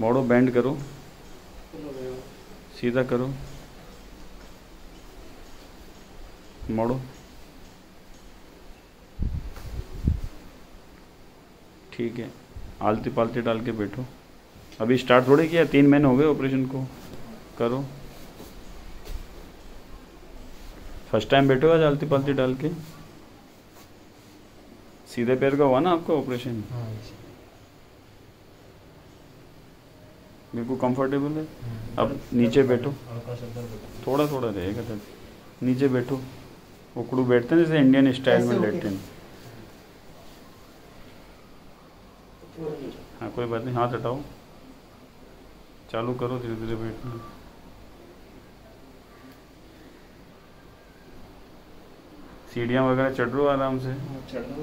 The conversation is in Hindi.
मोड़ो बैंड करो। सीधा करो। मोड़ो। ठीक है। आलती पालती डाल के बैठो। अभी स्टार्ट थोड़े किया, तीन महीने हो गए ऑपरेशन को। करो। फ़र्स्ट टाइम बैठो आज आलती पालती डाल के? सीधे पैर का हुआ ना आपका ऑपरेशन हाँ बिल्कुल कंफर्टेबल है। अब नीचे बैठो। है। थोड़ा थोड़ा रहेगा दर्द नीचे बैठो। उकड़ू बैठते हैं जैसे इंडियन स्टाइल में? लेटते हैं हाँ। कोई बात नहीं हाथ हटाओ। चालू करो धीरे धीरे बैठना। सीढ़ियाँ वगैरह चढ़ हो आराम से? चढ़ना